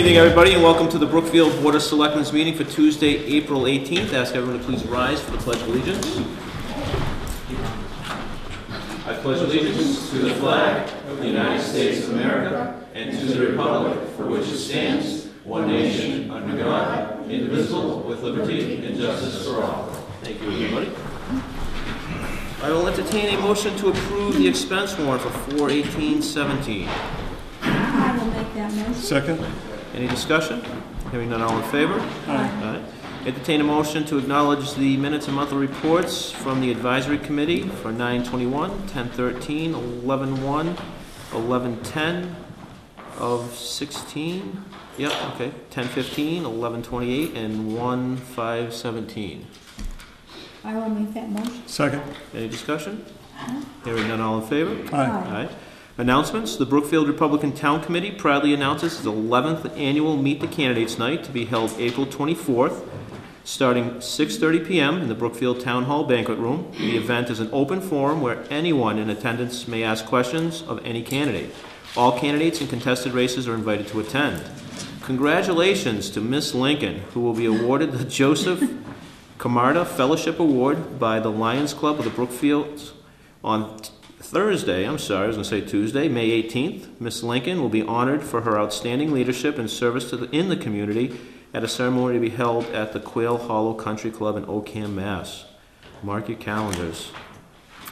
Good evening, everybody, and welcome to the Brookfield Board of Selectmen's meeting for Tuesday, April 18th. Ask everyone to please rise for the Pledge of Allegiance. I pledge allegiance to the flag of the United States of America and to the republic for which it stands, one nation, under God, indivisible, with liberty and justice for all. Thank you, everybody. I will entertain a motion to approve the expense warrant for 4/18/17. I will make that motion. Second? Any discussion? Hearing none, all in favor? Aye. Entertain a motion to acknowledge the minutes and monthly reports from the advisory committee for 9/21, 10/13, 11/1, 11/10 of 16, yep, okay, 10/15, 11/28, and 1/5/17. I will make that motion. Second? Any discussion? Uh-huh. Hearing none, all in favor? Aye. Aye. Announcements, the Brookfield Republican Town Committee proudly announces its 11th annual Meet the Candidates Night to be held April 24th, starting 6:30 PM in the Brookfield Town Hall Banquet Room. The event is an open forum where anyone in attendance may ask questions of any candidate. All candidates in contested races are invited to attend. Congratulations to Miss Lincoln, who will be awarded the Joseph Camarda Fellowship Award by the Lions Club of the Brookfield on Thursday, I'm sorry, I was going to say Tuesday, May 18th. Miss Lincoln will be honored for her outstanding leadership and service to the, in the community at a ceremony to be held at the Quail Hollow Country Club in Oakham, Mass. Mark your calendars.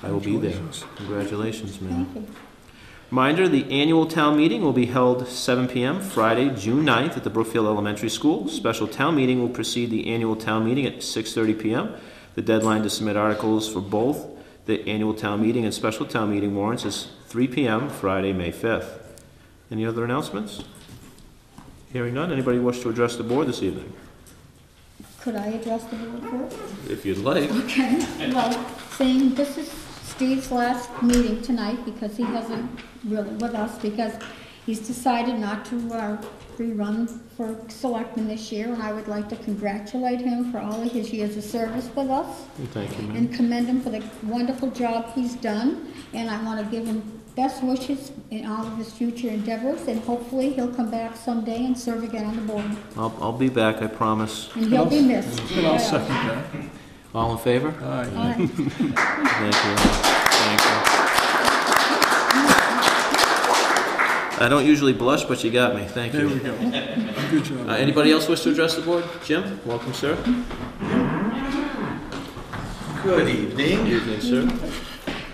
I will be there. Congratulations, ma'am. Thank. Reminder, the annual town meeting will be held 7 PM Friday, June 9th at the Brookfield Elementary School. Special town meeting will precede the annual town meeting at 6:30 PM. The deadline to submit articles for both the annual town meeting and special town meeting warrants is 3 PM Friday, May 5th. Any other announcements? Hearing none, anybody wish to address the board this evening? Could I address the board first? If you'd like. Okay, well, saying this is Steve's last meeting tonight because he hasn't really with us because he's decided not to uh, rerun for selectman this year and I would like to congratulate him for all of his years of service with us Thank you, ma'am. and commend him for the wonderful job he's done. And I want to give him best wishes in all of his future endeavors and hopefully he'll come back someday and serve again on the board. I'll, I'll be back, I promise. And he'll be missed. And I'll second that. All in favor? Aye. Aye. Thank you. Thank you. I don't usually blush, but you got me. Thank There we you. go. Good Uh, job. Anybody else wish to address the board? Jim, welcome, sir. Good evening. Good evening, sir.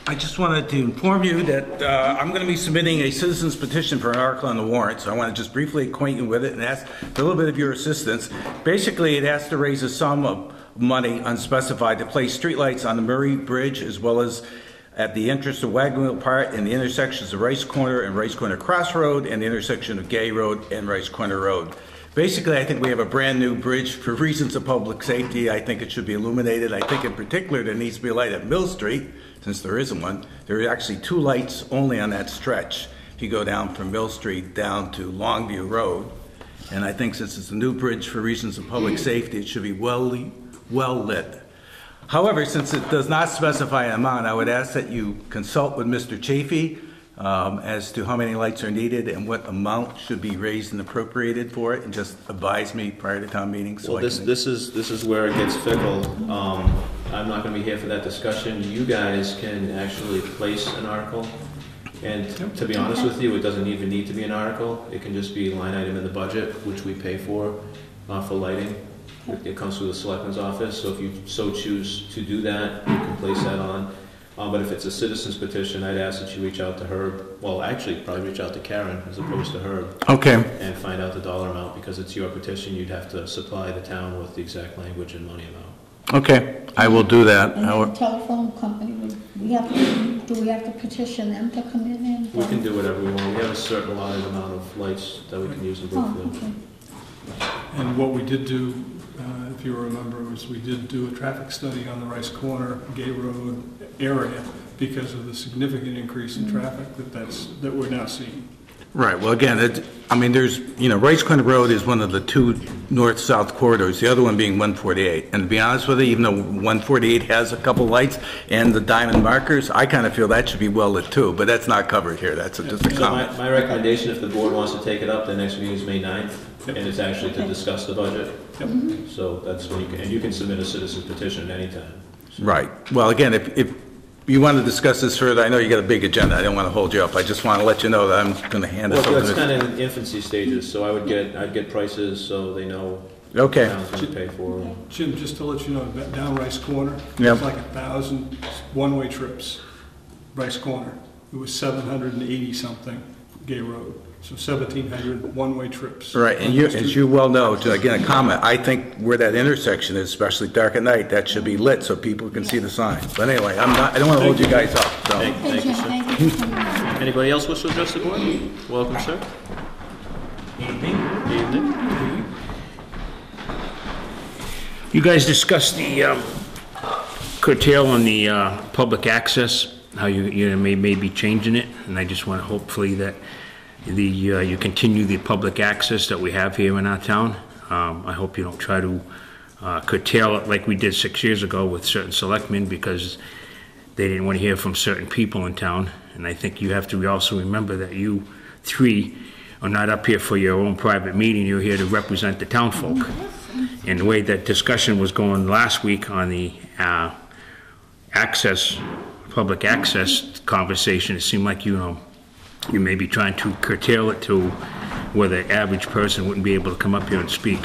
I just wanted to inform you that uh, I'm going to be submitting a citizen's petition for an article on the warrant, so I want to just briefly acquaint you with it and ask for a little bit of your assistance. Basically, it has to raise a sum of money unspecified to place streetlights on the Murray Bridge as well as at the entrance to Wagon Wheel Park and the intersections of Rice Corner and Rice Corner Crossroad and the intersection of Gay Road and Rice Corner Road. Basically, I think we have a brand-new bridge for reasons of public safety. I think it should be illuminated. I think in particular, there needs to be a light at Mill Street, since there isn't one. There are actually two lights only on that stretch. If you go down from Mill Street down to Longview Road. And I think since it's a new bridge for reasons of public safety, it should be well, well lit. However, since it does not specify an amount, I would ask that you consult with Mr. Chafee um, as to how many lights are needed and what amount should be raised and appropriated for it, and just advise me prior to town meeting so Well, I this, can... this is, this is where it gets fickle. Um, I'm not gonna be here for that discussion. You guys can actually place an article. And to be honest with you, it doesn't even need to be an article. It can just be a line item in the budget, which we pay for, uh, for lighting. It- It comes through the selectman's office, so if you so choose to do that, you can place that on. Uh, but if it's a citizen's petition, I'd ask that you reach out to Herb, well, actually, probably reach out to Karen as opposed to Herb Okay, and find out the dollar amount, because it's your petition, you'd have to supply the town with the exact language and money amount. okay, I will do that. And the will- telephone company, would we have to, do we have to petition them to come in and? We can do whatever we want, we have a certain allotted amount of lights that we can use in Oh, Brookfield. okay. And what we did do, uh, if you remember, was we did do a traffic study on the Rice Corner, Gay Road area because of the significant increase in traffic that that's, that we're now seeing. Right, well, again, it, I mean, there's, you know, Rice Corner Road is one of the two north-south corridors, the other one being 148. And to be honest with you, even though 148 has a couple lights and the diamond markers, I kind of feel that should be well lit too, but that's not covered here, that's just a So comment. my, my recommendation, if the board wants to take it up, the next meeting is May 9th, and it's actually to discuss the budget. Mm-hmm. So that's when you can, and you can submit a citizen petition at any time. Right, well, again, if, if you want to discuss this further, I know you got a big agenda, I don't want to hold you up, I just want to let you know that I'm going to hand this Well, over it's to... kind of in infancy stages, so I would get, I'd get prices so they know Okay. towns going to pay for them. Jim, just to let you know, that down Rice Corner, Yep. there's like a thousand one-way trips, Rice Corner. It was seven hundred and eighty-something Gay Road, so seventeen hundred one-way trips. Right, and you, as you well know, to again, a comment, I think where that intersection is, especially dark at night, that should be lit so people can see the sign. But anyway, I'm not, I don't want to hold you guys up, so. Thank, Hey, thank you, sir. thank you for coming. Anybody else wish to address the board? Welcome, sir. Evening. Evening. You guys discussed the um, curtail on the uh, public access, how you, you may, may be changing it, and I just want to hopefully that the, uh, you continue the public access that we have here in our town. Um, I hope you don't try to uh, curtail it like we did six years ago with certain selectmen, because they didn't want to hear from certain people in town. And I think you have to also remember that you three are not up here for your own private meeting, you're here to represent the town folk. And the way that discussion was going last week on the uh, access, public access conversation, it seemed like, you know, you may be trying to curtail it to where the average person wouldn't be able to come up here and speak.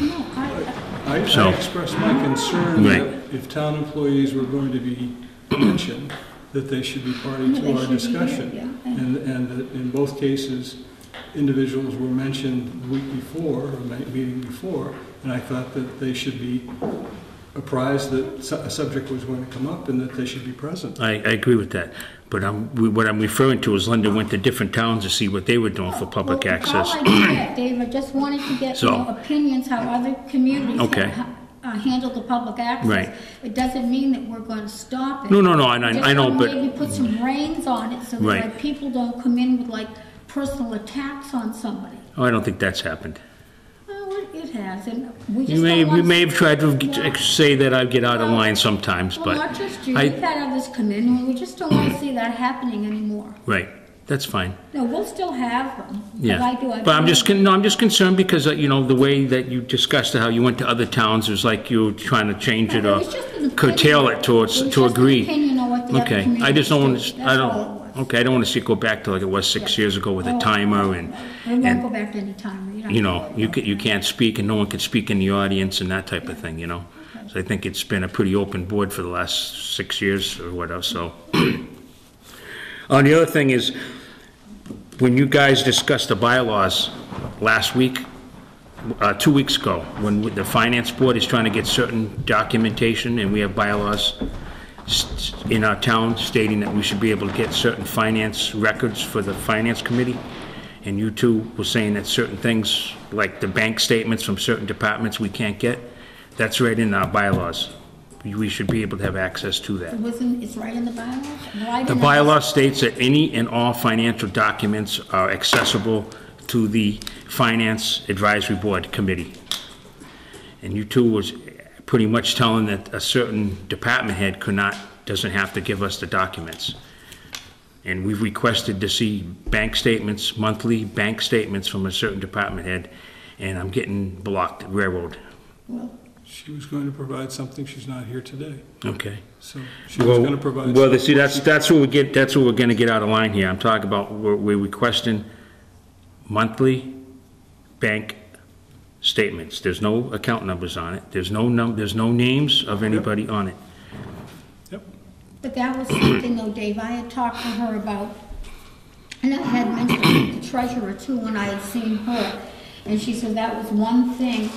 No, I, I, So- I expressed my concern Right. that if town employees were going to be mentioned, that they should be party Yeah, they to our should be here, discussion. yeah. And, and that in both cases, individuals were mentioned the week before, or the meeting before, and I thought that they should be apprised that su- a subject was going to come up and that they should be present. I, I agree with that. But I'm, we- what I'm referring to is Linda went to different towns to see what they were doing for public Well, access. All I did that, Dave, I just wanted to get, you So- know, opinions how other communities Okay. ha- uh, handle the public access. Right. It doesn't mean that we're going to stop it. No, no, no, and I- I know, but- Maybe put some reins on it so that Right. like, people don't come in with like personal attacks on somebody. Oh, I don't think that's happened. It- it has, and we just You may, don't want. you may have tried to say that I get out of line sometimes, Well, but. not just you, I- we've had others come in, and we just don't want to see that happening anymore. Right, that's fine. No, we'll still have them. but Yeah, I do- I but I'm do- just, con- no, I'm just concerned because, uh, you know, the way that you discussed how you went to other towns, it was like you were trying to change it No, or was just an curtail opinion. it towards, It was to just an agree. opinion on what the other Okay, I just don't want to. I That's all don't, was. okay, I don't want to see it go back to like it was six years ago with a Oh, timer and, Won't and, go back to any timer. don't you have know, to you ca you can't speak and no one can speak in the audience and that type of thing, you know? So I think it's been a pretty open board for the last six years or whatever, so. Uh, the other thing is, when you guys discussed the bylaws last week, uh, two weeks ago, when the finance board is trying to get certain documentation, and we have bylaws s- in our town stating that we should be able to get certain finance records for the finance committee, and you two were saying that certain things, like the bank statements from certain departments, we can't get, that's right in our bylaws. We- should be able to have access to that. It wasn't, it's right in the bylaws? The didn't- bylaw states that any and all financial documents are accessible to the Finance Advisory Board Committee. And you two was pretty much telling that a certain department head could not, doesn't have to give us the documents. And we've requested to see bank statements, monthly bank statements from a certain department head, and I'm getting blocked, railroad. Well, She was going to provide something, she's not here today, Okay. so she was Well, going to provide. well, see, that's, that's where we get, that's where we're gonna get out of line here. I'm talking about, we're, we're requesting monthly bank statements. There's no account numbers on it. There's no num, there's no names of anybody on it. But that was something though, Dave, I had talked to her about, and I had mentioned the treasurer too when I had seen her. And she said that was one thing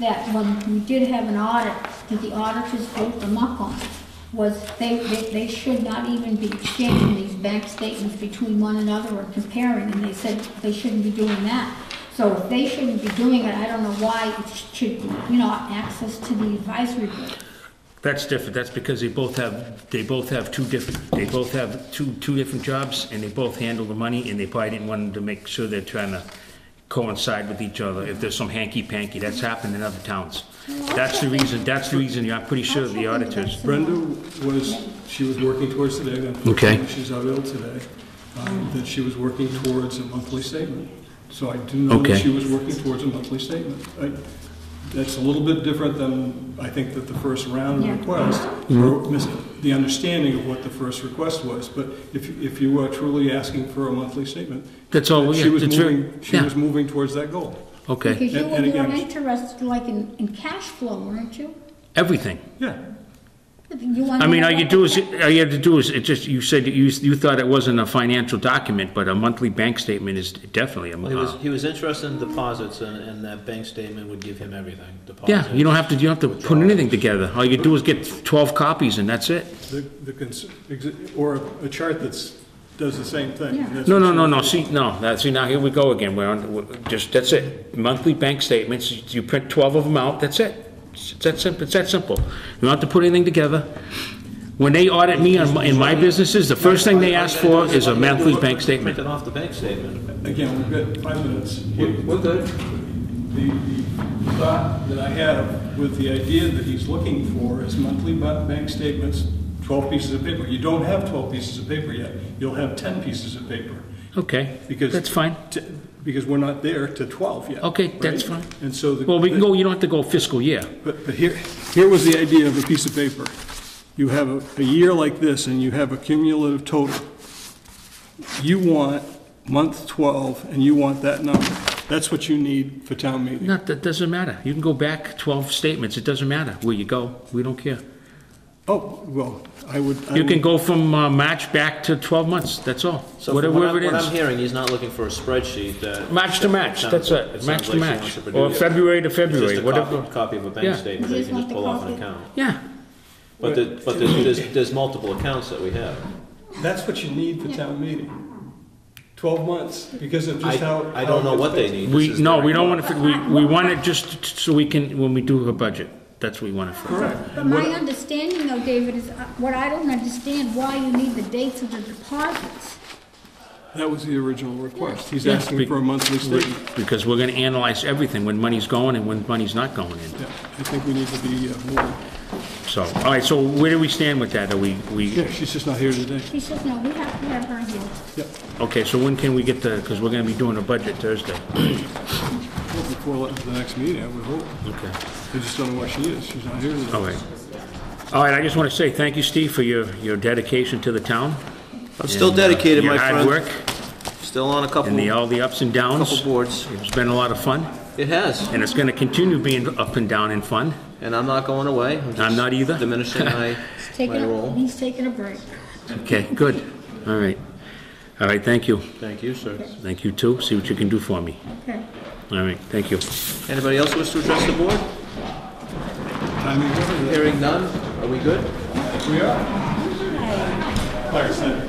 that when we did have an audit, that the auditors wrote them up on, was they, they, they should not even be exchanging these bank statements between one another or comparing, and they said they shouldn't be doing that. So if they shouldn't be doing it, I don't know why it should be, you know, access to the advisory board. That's different, that's because they both have, they both have two different, they both have two, two different jobs, and they both handle the money, and they probably didn't want to make sure they're trying to coincide with each other, if there's some hanky-panky, that's happened in other towns. That's the reason, that's the reason, I'm pretty sure the auditors, Brenda was, she was working towards today, Okay. she's out ill today, um, that she was working towards a monthly statement. So I do know that Okay. she was working towards a monthly statement. I- That's a little bit different than, I think, that the first round Yeah. request, mm-hmm. or mis- the understanding of what the first request was. But if, if you are truly asking for a monthly statement, that's all, she was it's very, moving, she yeah, was moving towards that goal. okay, Because you And- were and more again- interested like in, in cash flow, weren't you? everything. Yeah, You wanted I mean, all you what do is, all you have to do is, it just, you said, you, you thought it wasn't a financial document, but a monthly bank statement is definitely a, Well, he was, uh, he was interested in deposits, and, and that bank statement would give him everything. yeah, you don't have to, you don't have to put anything together, all you do is get twelve copies and that's it. the, the, cons- exi- or a chart that's, does the same thing. Yeah. That's No, no, she no, no, see, no, that, see, now here we go again, we're on, we're- just, that's it. Monthly bank statements, you print twelve of them out, that's it. It's that simple, it's that simple. You don't have to put anything together. When they audit me on, my- in my businesses, the first thing they ask for is a monthly bank statement. Print it off the bank statement. Again, we've got five minutes. We're good. The, the thought that I have with the idea that he's looking for is monthly ba- bank statements, 12 pieces of paper. You don't have 12 pieces of paper yet. You'll have 10 pieces of paper. Okay, Because that's fine. t- Because we're not there to 12 yet. Okay, that's right? fine. And so the. Well, we can go, you don't have to go fiscal year. But, but here, here was the idea of a piece of paper. You have a, a year like this and you have a cumulative total. You want month 12 and you want that number. That's what you need for town meeting. No, that doesn't matter. You can go back twelve statements, it doesn't matter where you go, we don't care. Oh, well, I would. I You can go from uh, March back to 12 months, that's all. So from Whatever what I'm, it what I'm is. hearing, he's not looking for a spreadsheet that. March to March, sounds that's like- it, sounds March like to she March. wants to Or produce- February to It's just February, a whatever. copy, copy of a Yeah. bank statement that you can just pull off an account. Yeah, But the, but there's, there's, there's multiple accounts that we have. That's what you need for town meeting. 12 months, because of I, just how. I don't how know what they gets need. we, is no, their we don't want to, we, we want it just so we can, when we do a budget, that's what we want it for. Correct. But my understanding though, David, is, uh, what I don't understand, why you need the dates of the deposits. That was the original request. He's Yes, asking be- for a monthly statement. Because we're gonna analyze everything, when money's going and when money's not going in. Yeah, I think we need to be uh, more, So, all right, so where do we stand with that? Are we, we, yeah, she's just not here today. She says, no, we have to have her here. Yep, okay, so when can we get the, because we're gonna be doing a budget Thursday. Well, before the next meeting, I would hope. Okay. I just don't know where she is. She's not here today. All right. All right, I just want to say thank you, Steve, for your, your dedication to the town. I'm still and, uh, dedicated, my Your hard work Still on a couple, and the, all the ups and downs. couple boards. It's been a lot of fun, It has, and it's going to continue being up and down and fun. And I'm not going away. I'm just not either. Diminishing my, He's taking my a, role. he's taking a break. Okay, good. All right. All right, thank you. Thank you, sir. Thank you, too. See what you can do for me. Okay. All right, thank you. Anybody else wish to address the board? Timing, whatever. Hearing none, are we good? We are. Fire Center.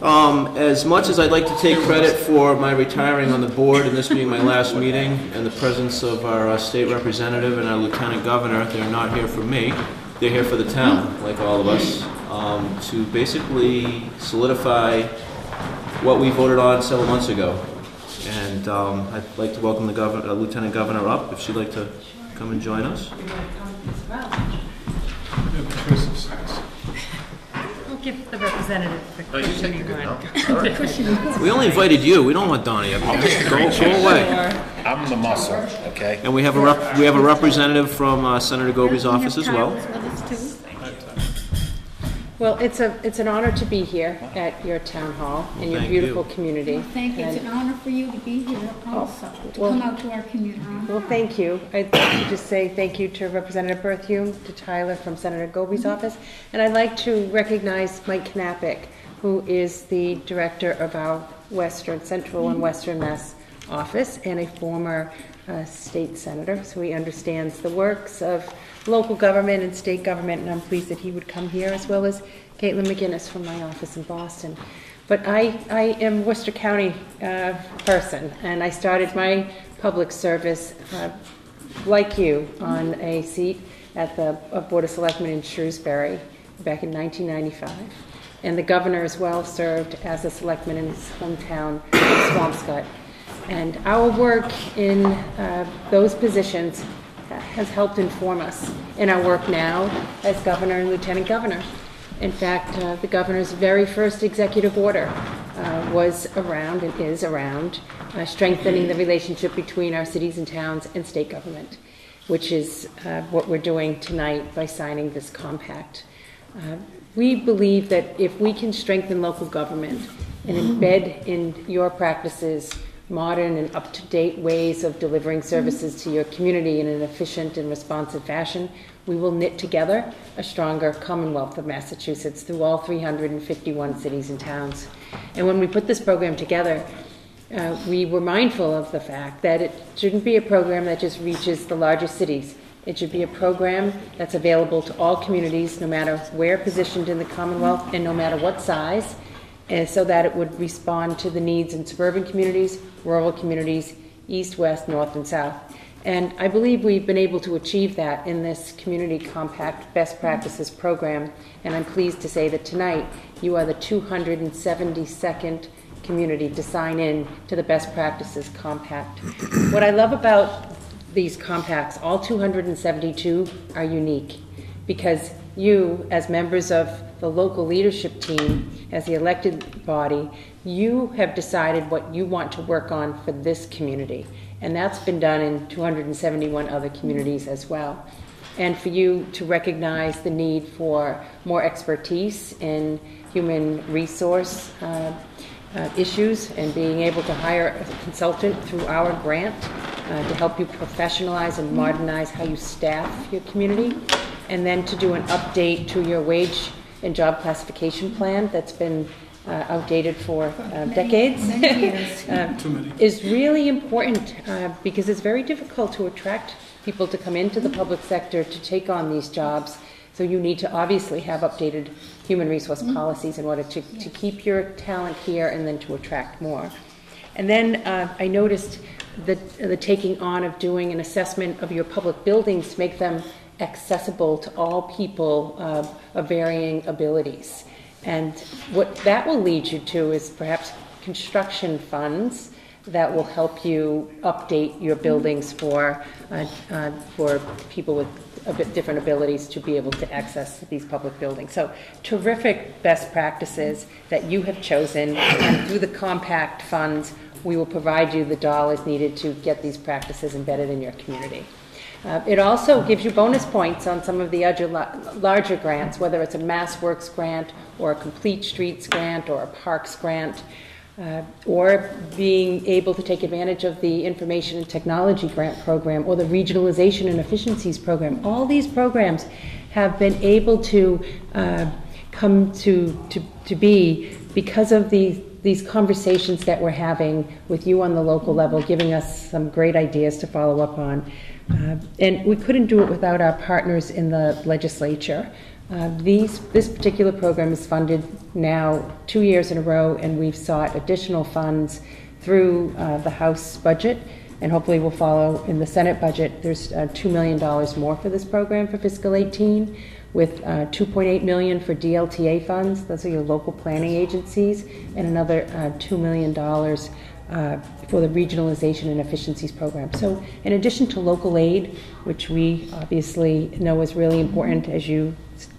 Um, as much as I'd like to take credit for my retiring on the board and this being my last meeting and the presence of our uh, state representative and our lieutenant governor, they're not here for me. They're here for the town, like all of us, um, to basically solidify what we voted on several months ago. And um, I'd like to welcome the governor, uh, lieutenant governor up, if she'd like to come and join us. We'll give the representative the cushion you want. We only invited you, we don't want Donnie up here. Go, go away. I'm the muscle, okay? And we have a rep, we have a representative from uh, Senator Gobi's office as well. With us, too. Well, it's a, it's an honor to be here at your town hall in your thank beautiful you. community. Thank you. It's an And- honor for you to be here also, oh, to well- come out to our community. Well, thank you. I'd like to just say thank you to Representative Berthiaume, to Tyler from Senator Gobi's mm-hmm. office, and I'd like to recognize Mike Knapik, who is the director of our Western, Central and mm-hmm. Western Mass office and a former uh, state senator, so he understands the works of local government and state government, and I'm pleased that he would come here, as well as Caitlin McGinnis from my office in Boston. But I, I am Worcester County uh, person, and I started my public service, uh, like you, on a seat at the Board of Selectmen in Shrewsbury back in 1995. And the governor as well served as a selectman in his hometown Swampscott. And our work in uh, those positions has helped inform us in our work now as governor and lieutenant governor. In fact, uh, the governor's very first executive order uh, was around and is around uh, strengthening the relationship between our cities and towns and state government, which is uh, what we're doing tonight by signing this compact. Uh, we believe that if we can strengthen local government and embed in your practices modern and up to date ways of delivering services to your community in an efficient and responsive fashion, we will knit together a stronger Commonwealth of Massachusetts through all 351 cities and towns. And when we put this program together, uh, we were mindful of the fact that it shouldn't be a program that just reaches the largest cities. It should be a program that's available to all communities, no matter where positioned in the Commonwealth and no matter what size, and so that it would respond to the needs in suburban communities, rural communities, east, west, north, and south. And I believe we've been able to achieve that in this Community Compact Best Practices program. And I'm pleased to say that tonight you are the 272nd community to sign in to the Best Practices Compact. what I love about these compacts, all 272 are unique because you, as members of the local leadership team, as the elected body, you have decided what you want to work on for this community. And that's been done in 271 other communities as well. And for you to recognize the need for more expertise in human resource uh, uh, issues and being able to hire a consultant through our grant uh, to help you professionalize and modernize how you staff your community. And then to do an update to your wage and job classification plan that's been uh, outdated for uh, decades uh, Too many. is really important uh, because it's very difficult to attract people to come into the public sector to take on these jobs. So you need to obviously have updated human resource policies in order to, to keep your talent here and then to attract more. And then uh, I noticed the, the taking on of doing an assessment of your public buildings to make them accessible to all people uh, of varying abilities. And what that will lead you to is perhaps construction funds that will help you update your buildings for, uh, uh, for people with a bit different abilities to be able to access these public buildings. So terrific best practices that you have chosen, and through the compact funds, we will provide you the dollars needed to get these practices embedded in your community. Uh, it also gives you bonus points on some of the other larger grants, whether it's a Mass Works grant or a Complete Streets grant or a Parks grant, uh, or being able to take advantage of the Information and Technology Grant Program or the Regionalization and Efficiencies Program. All these programs have been able to uh, come to, to, to be because of the these conversations that we're having with you on the local level, giving us some great ideas to follow up on. Uh, and we couldn't do it without our partners in the legislature. Uh, these, this particular program is funded now two years in a row, and we've sought additional funds through uh, the House budget, and hopefully will follow in the Senate budget. There's uh, $2 million more for this program for fiscal 18 with uh, 2.8 million for DLTA funds, those are your local planning agencies, and another uh, $2 million uh, for the regionalization and efficiencies program. So, in addition to local aid, which we obviously know is really important as you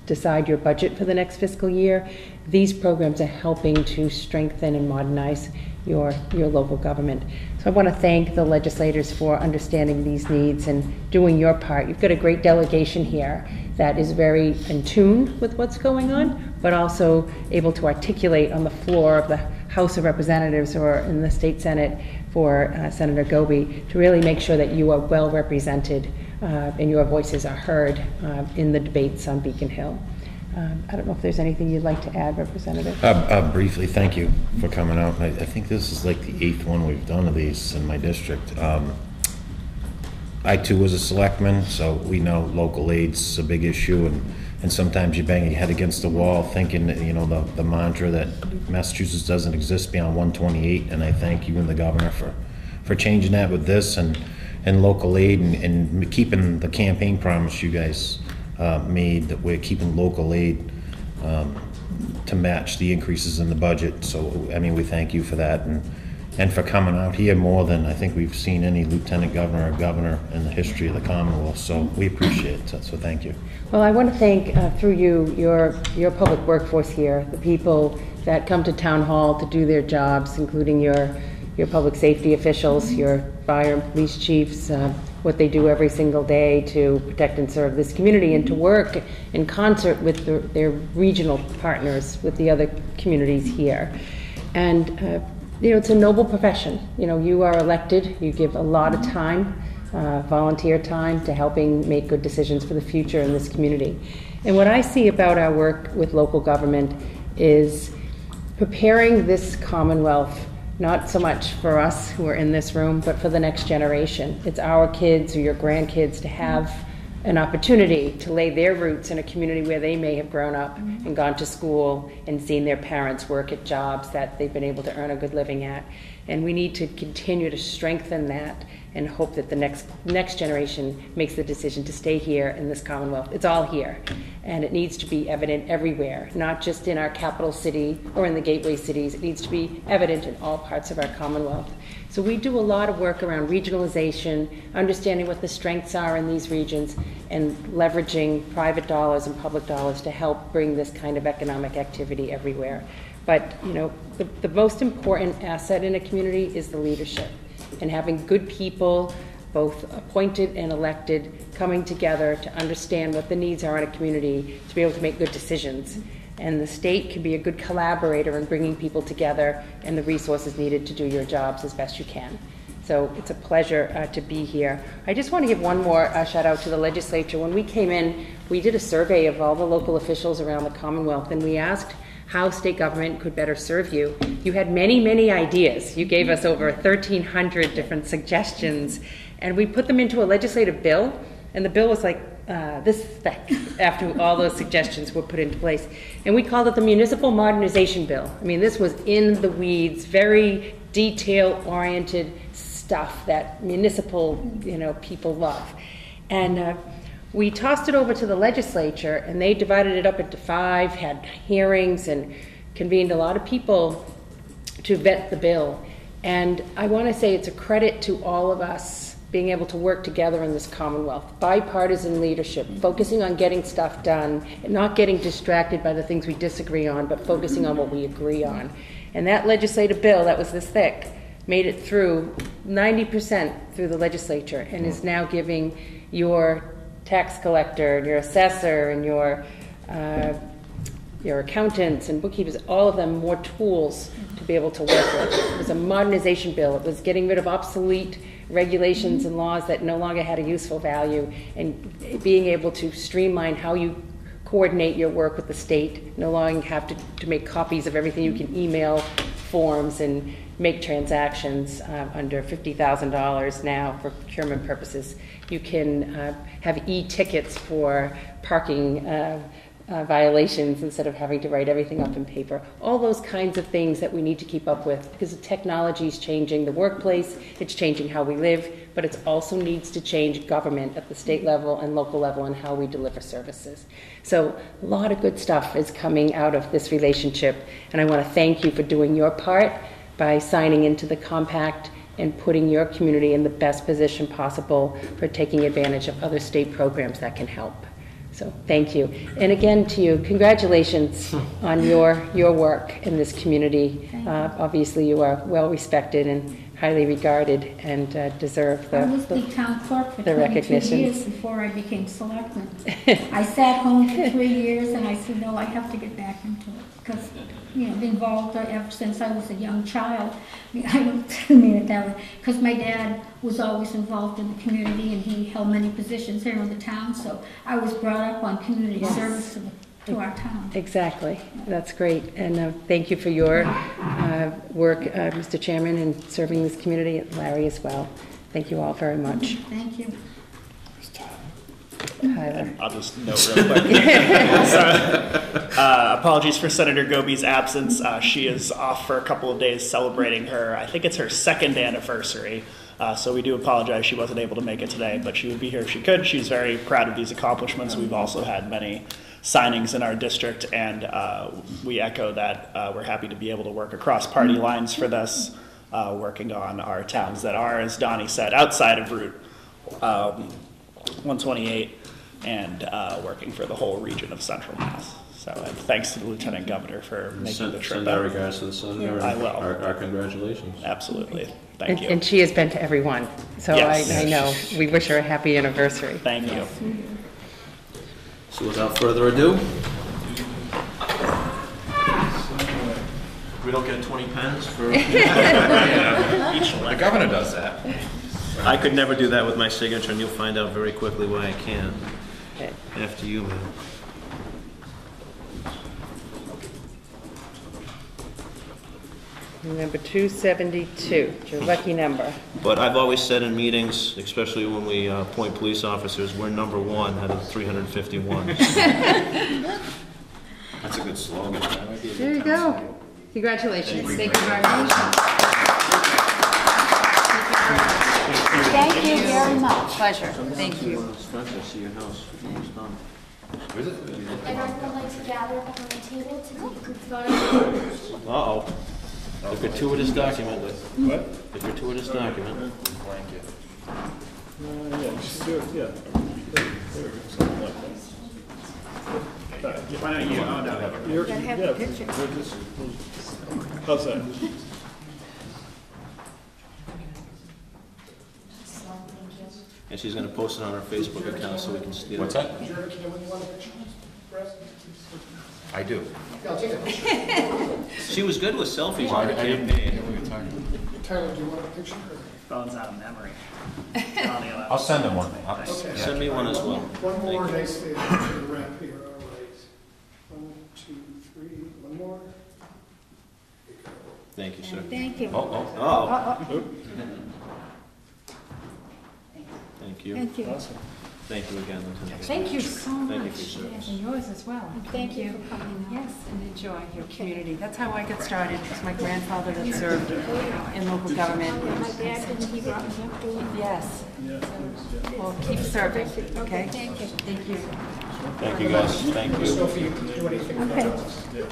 decide your budget for the next fiscal year, these programs are helping to strengthen and modernize your, your local government. So I want to thank the legislators for understanding these needs and doing your part. You've got a great delegation here that is very in tune with what's going on, but also able to articulate on the floor of the House of Representatives or in the state Senate for uh, Senator Gobi to really make sure that you are well represented uh, and your voices are heard uh, in the debates on Beacon Hill. Um, I don't know if there's anything you'd like to add, Representative? Uh, uh, Briefly, thank you for coming out. I I think this is like the eighth one we've done of these in my district. Um, I too was a selectman, so we know local aid's a big issue, and, and sometimes you bang your head against the wall thinking, that, you know, the, the mantra that Massachusetts doesn't exist beyond 128, and I thank you and the governor for, for changing that with this and, and local aid and, and keeping the campaign promise you guys uh, made, that we're keeping local aid um, to match the increases in the budget. So, I mean, we thank you for that and, and for coming out here more than I think we've seen any lieutenant governor or governor in the history of the Commonwealth. So we appreciate it. So thank you. Well, I want to thank, uh, through you, your, your public workforce here, the people that come to town hall to do their jobs, including your, your public safety officials, your fire and police chiefs, uh, what they do every single day to protect and serve this community and to work in concert with their, their regional partners, with the other communities here. And, uh, you know, it's a noble profession. You know, you are elected, you give a lot of time, uh, volunteer time to helping make good decisions for the future in this community. And what I see about our work with local government is preparing this Commonwealth not so much for us who are in this room, but for the next generation. It's our kids or your grandkids to have an opportunity to lay their roots in a community where they may have grown up mm-hmm. and gone to school and seen their parents work at jobs that they've been able to earn a good living at. And we need to continue to strengthen that and hope that the next next generation makes the decision to stay here in this Commonwealth. It's all here, and it needs to be evident everywhere, not just in our capital city or in the gateway cities. It needs to be evident in all parts of our Commonwealth. So we do a lot of work around regionalization, understanding what the strengths are in these regions, and leveraging private dollars and public dollars to help bring this kind of economic activity everywhere. But you know, the, the most important asset in a community is the leadership and having good people, both appointed and elected, coming together to understand what the needs are in a community to be able to make good decisions. And the state can be a good collaborator in bringing people together and the resources needed to do your jobs as best you can. So it's a pleasure uh, to be here. I just want to give one more uh, shout out to the legislature. When we came in, we did a survey of all the local officials around the Commonwealth, and we asked how state government could better serve you. You had many, many ideas. You gave us over 1,300 different suggestions, and we put them into a legislative bill, and the bill was like uh, this thick after all those suggestions were put into place. And we called it the Municipal Modernization Bill. I mean, this was in the weeds, very detail oriented stuff that municipal you know, people love. And uh, we tossed it over to the legislature, and they divided it up into five, had hearings, and convened a lot of people to vet the bill. And I want to say it's a credit to all of us being able to work together in this Commonwealth. Bipartisan leadership, focusing on getting stuff done, not getting distracted by the things we disagree on, but focusing on what we agree on. And that legislative bill that was this thick made it through 90% through the legislature and is now giving your tax collector and your assessor and your uh, your accountants and bookkeepers, all of them more tools to be able to work with. It was a modernization bill. It was getting rid of obsolete regulations and laws that no longer had a useful value and being able to streamline how you coordinate your work with the state, no longer have to, to make copies of everything. You can email forms and make transactions uh, under $50,000 now for procurement purposes. You can uh, have e-tickets for parking uh, violations instead of having to write everything up in paper. All those kinds of things that we need to keep up with because the technology is changing the workplace, it's changing how we live, but it also needs to change government at the state level and local level and how we deliver services. So a lot of good stuff is coming out of this relationship, and I want to thank you for doing your part by signing into the compact and putting your community in the best position possible for taking advantage of other state programs that can help. So thank you. And again to you, congratulations on your, your work in this community. Uh, obviously, you are well respected and highly regarded and uh, deserve I was the, the town clerk for the 22 recognition. years before I became selectman. I sat home for three years and I said, no, I have to get back into it because, you know, been involved ever since I was a young child. I don't mean it that way, because my dad was always involved in the community and he held many positions here in the town, so I was brought up on community Yes. service to to our town. Exactly, that's great, and uh, thank you for your uh, work, uh, Mr. Chairman, in serving this community, Larry as well. Thank you all very much. Thank you. Tyler. I'll just note real quick. uh, apologies for Senator Gobi's absence. Uh, she is off for a couple of days celebrating her, I think it's her second anniversary. Uh, so we do apologize she wasn't able to make it today, but she would be here if she could. She's very proud of these accomplishments. We've also had many signings in our district, and uh, we echo that uh, we're happy to be able to work across party lines for this, uh, working on our towns that are, as Donnie said, outside of Route um, 128 and uh, working for the whole region of Central Mass. So uh, thanks to the Lieutenant Governor for making Send the trip send our out. regards to the senator. I will. Our our congratulations. Absolutely. Thank And you. and she has been to everyone, so I Yes. I know. We wish her a happy anniversary. Thank you. So without further ado. We don't get 20 pens for... Each one. The governor does that. I could never do that with my signature, and you'll find out very quickly why I can. Okay. After you, man. Number 272, it's your lucky number. But I've always said in meetings, especially when we uh, appoint police officers, we're number one out of 351. That's a good slogan. There you go. Congratulations. Thank you very much. Thank you very much. Pleasure, thank you. Especially see your house. It's done. And I would like to gather behind the table to take a group photo. Uh-oh. The gratuitous document. What? The gratuitous document. Oh yeah. Yeah. How's that? And she's gonna post it on her Facebook account so we can steal it. What's that? I do. She was good with selfies I on her I didn't campaign. know what you're talking about. Phone's out of memory. I'll send him one. I'll- yeah. Send me one as well. One more, Thank you. nice to to wrap here, all right. One, two, three, one more. Thank you, sir. Thank you. Oh, oh. Oh. Thank you. Thank you. Thank you again, Lieutenant. Thank you so Thank you much. for your service. Yes, And yours as well. Thank you for coming out. Yes, and enjoy your community. That's how I got started. It was my grandfather that served in local government. My dad, didn't he brought me up to Yes. Well, keep serving, okay? Thank you. Thank you. Thank you, guys. Thank you. Sophie, you can do anything. Okay.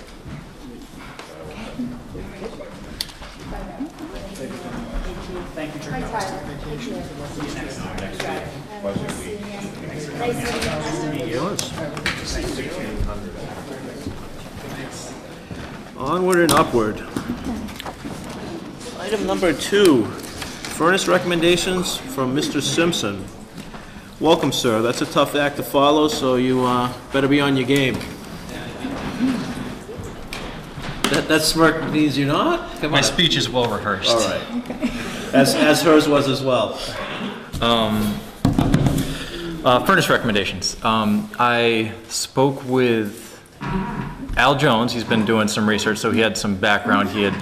Onward and upward. Item number two, furnace recommendations from Mr. Simpson. Welcome, sir. That's a tough act to follow, so you uh, better be on your game. That, that smirk means you're not? Come My on. speech is well rehearsed. All right. As, as hers was as well. Um, uh, furnace recommendations. Um, I spoke with Al Jones. He's been doing some research, so he had some background. He had,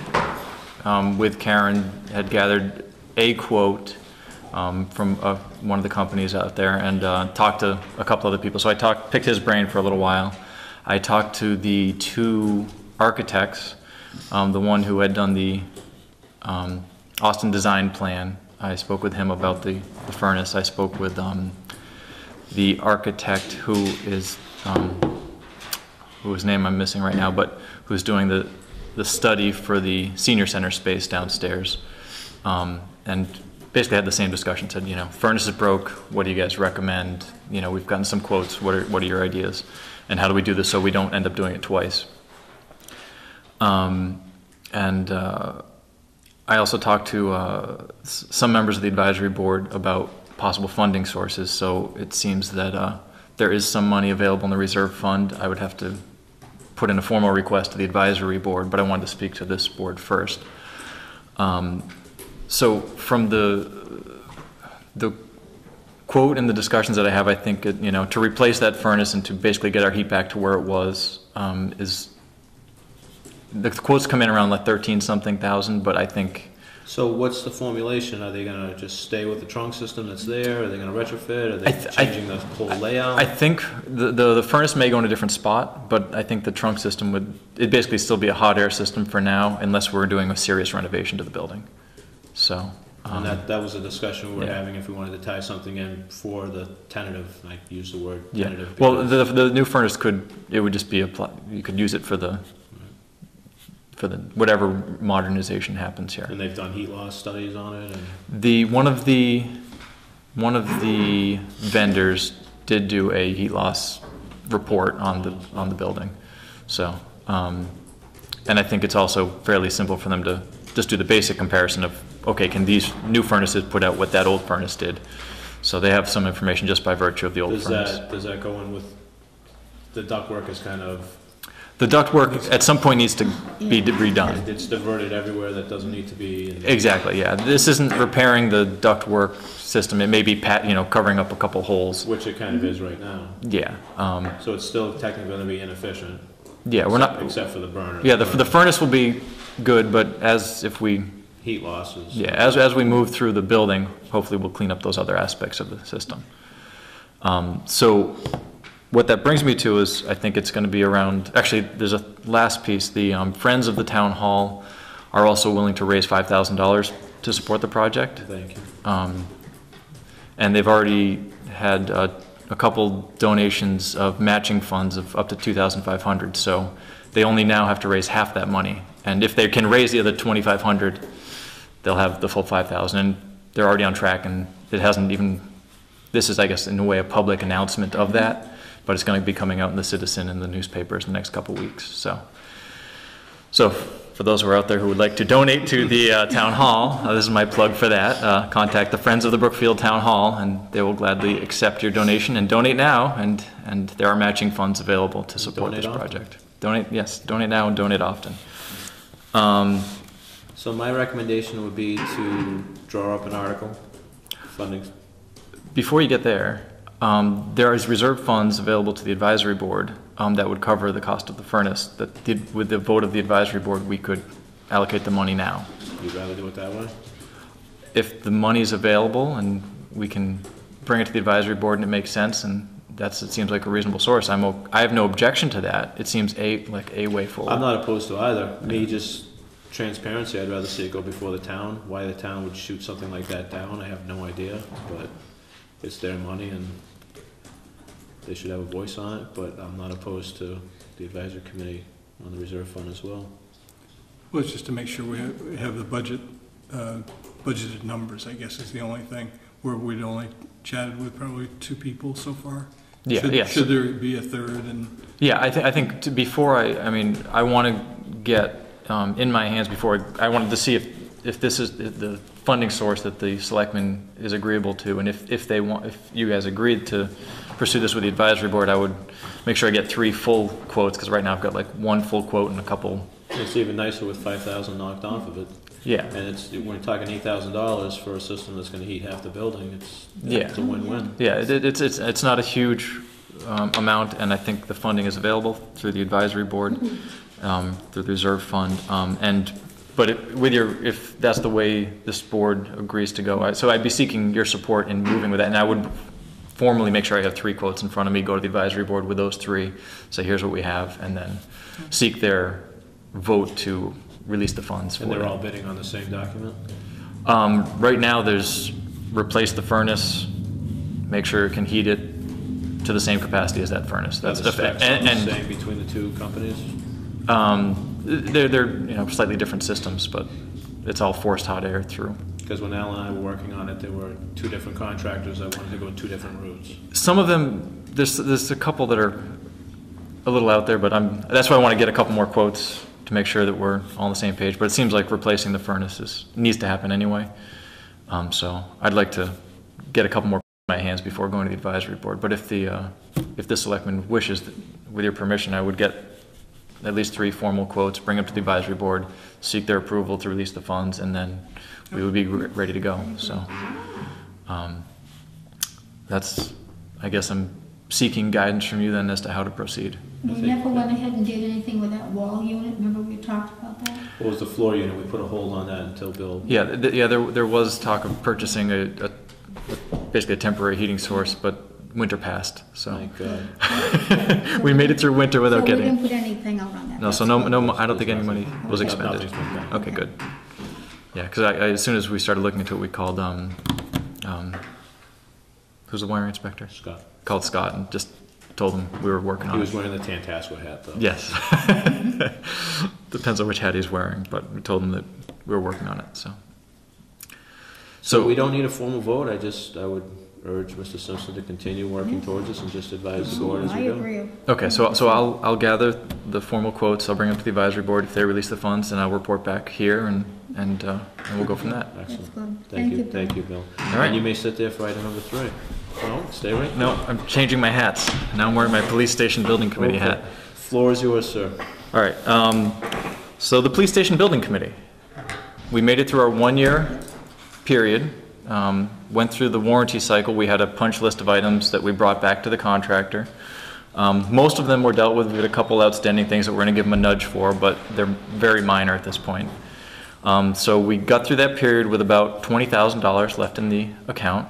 um, with Karen, had gathered a quote um, from uh, one of the companies out there and uh, talked to a couple other people. So I talked, picked his brain for a little while. I talked to the two architects, um, the one who had done the um, Austin design plan. I spoke with him about the, the furnace. I spoke with um, the architect who is, um, whose name I'm missing right now, but who's doing the, the study for the senior center space downstairs. Um, and basically had the same discussion, said, you know, furnace is broke, what do you guys recommend? You know, we've gotten some quotes, what are, what are your ideas? And how do we do this so we don't end up doing it twice? Um, and uh, I also talked to uh, some members of the advisory board about possible funding sources. So it seems that uh, there is some money available in the reserve fund. I would have to put in a formal request to the advisory board, but I wanted to speak to this board first. Um, so from the the quote and the discussions that I have, I think, it- you know, to replace that furnace and to basically get our heat back to where it was, um, is, the quotes come in around like thirteen something thousand, but I think, So what's the formulation? Are they gonna just stay with the trunk system that's there? Are they gonna retrofit? Are I they th- I- changing the whole layout? I think the, the, the furnace may go in a different spot, but I think the trunk system would, it'd basically still be a hot air system for now, unless we're doing a serious renovation to the building. So, um, And that, that was a discussion we were yeah. having if we wanted to tie something in for the tentative, I use the word yeah, tentative. well, because- the, the new furnace could, it would just be a, pl- you could use it for the, for the, whatever modernization happens here. And they've done heat loss studies on it and. The, one of the, one of the vendors did do a heat loss report on the, on the building. So, um, and I think it's also fairly simple for them to just do the basic comparison of, okay, can these new furnaces put out what that old furnace did? So they have some information just by virtue of the old Does furnace. that, does that go in with, the ductwork is kind of, The ductwork at some point needs to be redone. it's diverted everywhere that doesn't need to be. Exactly, yeah. This isn't repairing the ductwork system. It may be pat, you know, covering up a couple holes. Which it kind of is right now. Yeah, um, So it's still technically gonna be inefficient. yeah, we're not, Except for the burner. Yeah, the, the furnace will be good, but as if we, Heat losses. yeah, as, as we move through the building, hopefully we'll clean up those other aspects of the system. Um, so what that brings me to is, I think it's gonna be around, actually, there's a last piece, the, um, Friends of the Town Hall are also willing to raise five thousand dollars to support the project. Thank you. Um, And they've already had uh, a couple donations of matching funds of up to 2,500, so they only now have to raise half that money. And if they can raise the other 2,500, they'll have the full 5,000, and they're already on track, and it hasn't even, this is, I guess, in a way, a public announcement of that, but it's going to be coming out in the Citizen and the newspapers in the next couple weeks, so. So, for those who are out there who would like to donate to the uh, town hall, uh, this is my plug for that. Uh, Contact the Friends of the Brookfield Town Hall, and they will gladly accept your donation and donate now. And and there are matching funds available to support Donate this often. project. Donate, yes, donate now and donate often. Um, So my recommendation would be to draw up an article, funding, Before you get there, um, there is reserve funds available to the advisory board um, that would cover the cost of the furnace. That did, with the vote of the advisory board, we could allocate the money now. you'd rather do it that way? if the money's available and we can bring it to the advisory board and it makes sense and that's, it seems like a reasonable source, I'm, o- I have no objection to that. It seems a, like a way forward. I'm not opposed to either. Me, just transparency, I'd rather see it go before the town. Why the town would shoot something like that down, I have no idea, but it's their money and they should have a voice on it, but I'm not opposed to the advisory committee on the reserve fund as well. Well, it's just to make sure we have, we have the budget, uh, budgeted numbers, I guess is the only thing, where we'd only chatted with probably two people so far. Yeah, Should- yes. Should there be a third and, Yeah, I think, I think to, before I, I mean, I want to get, um, in my hands before, I I wanted to see if, if this is the- the funding source that the selectmen is agreeable to, and if, if they want, if you guys agreed to pursue this with the advisory board, I would make sure I get three full quotes, because right now I've got like one full quote and a couple, It's even nicer with five thousand knocked off of it. yeah. And it's, when you're talking eight thousand dollars for a system that's gonna heat half the building, it's, Yeah. it's a win-win. Yeah, it, it's, it's, it's not a huge, um, amount, and I think the funding is available through the advisory board, um, through the reserve fund, um, and, but it- with your, if that's the way this board agrees to go, I- so I'd be seeking your support in moving with that, and I would formally make sure I have three quotes in front of me, go to the advisory board with those three, say, here's what we have, and then seek their vote to release the funds for And they're all bidding on the same document? Um, right now, there's replace the furnace, make sure it can heat it to the same capacity as that furnace. Are That's the specs and, the and same between the two companies? um, they're they're you know slightly different systems, but it's all forced hot air through. Because when Al and I were working on it, there were two different contractors that wanted to go two different routes. Some of them there's there's a couple that are a little out there, but I'm that's why I want to get a couple more quotes to make sure that we're all on the same page. But it seems like replacing the furnaces needs to happen anyway. Um, so I'd like to get a couple more in my hands before going to the advisory board. But if the, uh, if the selectman wishes, with your permission, I would get at least three formal quotes, bring them to the advisory board, seek their approval to release the funds, and then we would be re- ready to go, so. um, that's, I guess I'm seeking guidance from you then as to how to proceed. We never went ahead and did anything with that wall unit, remember we talked about that? What was the floor unit? We put a hold on that until Bill. Yeah, th- yeah, there, there was talk of purchasing a, a, basically a temporary heating source, but winter passed, so. Thank God. We made it through winter without So we getting. didn't put anything out on that? No, so no, no, mo- I don't think any money was expended. Nothing's been done. Okay, good. Yeah, because I, I, as soon as we started looking into it, we called, um, um, who's the wiring inspector? Scott. Called Scott and just told him we were working He on He was it. wearing the Tantasqua hat, though. Yes. Depends on which hat he's wearing, but we told him that we were working on it, so. So we don't need a formal vote, I just, I would urge Mr. Simpson to continue working towards this and just advise the board as I we go. agree. Okay, so, so I'll, I'll gather the formal quotes, I'll bring them to the advisory board, if they release the funds, and I'll report back here, and, and, uh, and we'll go from that. That's Excellent. good. Thank you, Bill. thank you, Bill. All right. And you may sit there for item number three. No, stay right. No, I'm changing my hats, now I'm wearing my police station building committee Okay. hat. Floor is yours, sir. All right, um, so the police station building committee, we made it through our one-year period, um, went through the warranty cycle, we had a punch list of items that we brought back to the contractor. Um, most of them were dealt with, we had a couple outstanding things that we're gonna give them a nudge for, but they're very minor at this point. Um, so we got through that period with about twenty thousand dollars left in the account.